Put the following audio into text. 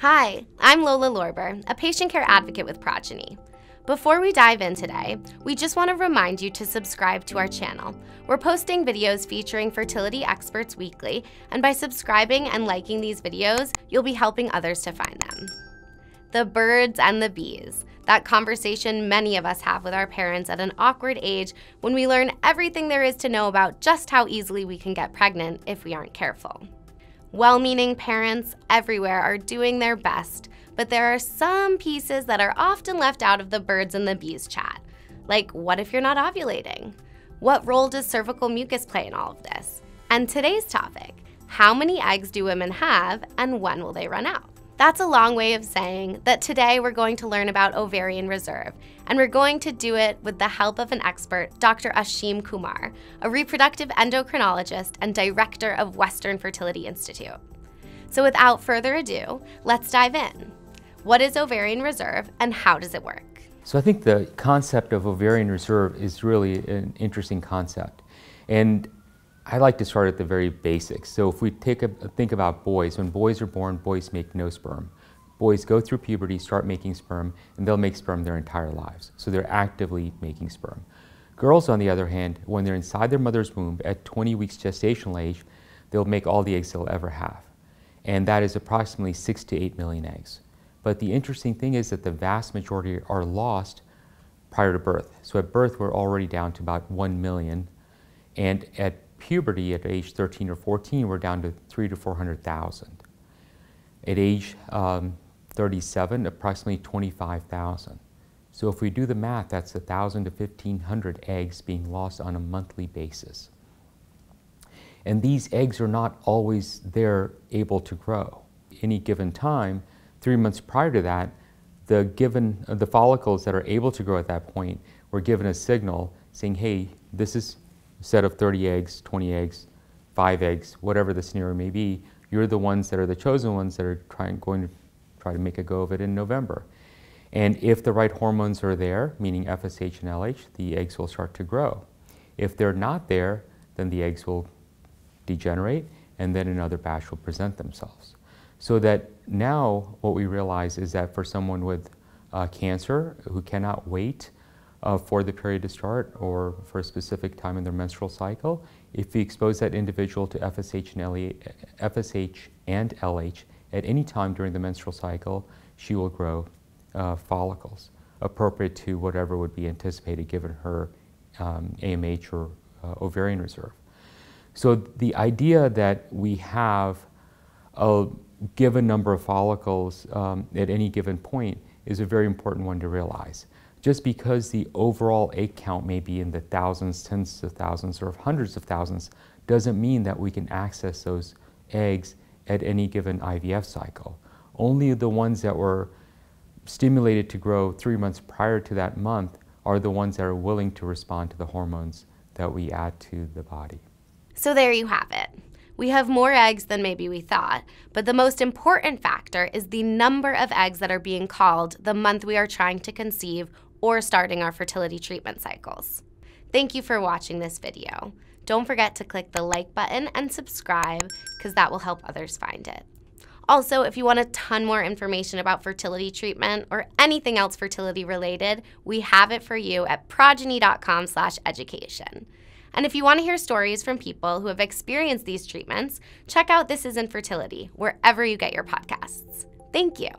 Hi, I'm Lola Lorber, a patient care advocate with Progyny. Before we dive in today, we just want to remind you to subscribe to our channel. We're posting videos featuring fertility experts weekly, and by subscribing and liking these videos, you'll be helping others to find them. The birds and the bees, that conversation many of us have with our parents at an awkward age when we learn everything there is to know about just how easily we can get pregnant if we aren't careful. Well meaning parents everywhere are doing their best but there are some pieces that are often left out of the birds and the bees chat. Like, what if you're not ovulating? What role does cervical mucus play in all of this? And today's topic how many eggs do women have and when will they run out? That's a long way of saying that today we're going to learn about ovarian reserve, and we're going to do it with the help of an expert, Dr. Ashim Kumar, a reproductive endocrinologist and director of Western Fertility Institute. So without further ado, let's dive in. What is ovarian reserve and how does it work? So I think the concept of ovarian reserve is really an interesting concept. And I like to start at the very basics. So if we take a, think about boys, when boys are born, boys make no sperm. Boys go through puberty, start making sperm, and they'll make sperm their entire lives. So they're actively making sperm. Girls, on the other hand, when they're inside their mother's womb at 20 weeks gestational age, they'll make all the eggs they'll ever have. And that is approximately 6 to 8 million eggs. But the interesting thing is that the vast majority are lost prior to birth. So at birth, we're already down to about 1 million. And at puberty, at age 13 or 14, we're down to 3 to 400,000. At age um, 37, approximately 25,000. So if we do the math, that's 1,000 to 1,500 eggs being lost on a monthly basis. And these eggs are not always there able to grow. Any given time, three months prior to that, the given uh, the follicles that are able to grow at that point were given a signal saying, hey, this is set of 30 eggs, 20 eggs, five eggs, whatever the scenario may be. You're the ones that are the chosen ones that are trying, going to try to make a go of it in November. And if the right hormones are there, meaning FSH and LH, the eggs will start to grow. If they're not there, then the eggs will degenerate and then another batch will present themselves. So that now what we realize is that for someone with uh, cancer who cannot wait uh, for the period to start or for a specific time in their menstrual cycle, if we expose that individual to FSH and, LE, FSH and LH at any time during the menstrual cycle, she will grow uh, follicles appropriate to whatever would be anticipated given her um, AMH or uh, ovarian reserve. So the idea that we have a given number of follicles um, at any given point is a very important one to realize. Just because the overall egg count may be in the thousands, tens of thousands, or hundreds of thousands, doesn't mean that we can access those eggs at any given IVF cycle. Only the ones that were stimulated to grow three months prior to that month are the ones that are willing to respond to the hormones that we add to the body. So there you have it. We have more eggs than maybe we thought, but the most important factor is the number of eggs that are being called the month we are trying to conceive or starting our fertility treatment cycles. Thank you for watching this video. Don't forget to click the like button and subscribe because that will help others find it. Also, if you want a ton more information about fertility treatment or anything else fertility related, we have it for you at progyny.com/education. And if you want to hear stories from people who have experienced these treatments, check out This Is Infertility wherever you get your podcasts. Thank you.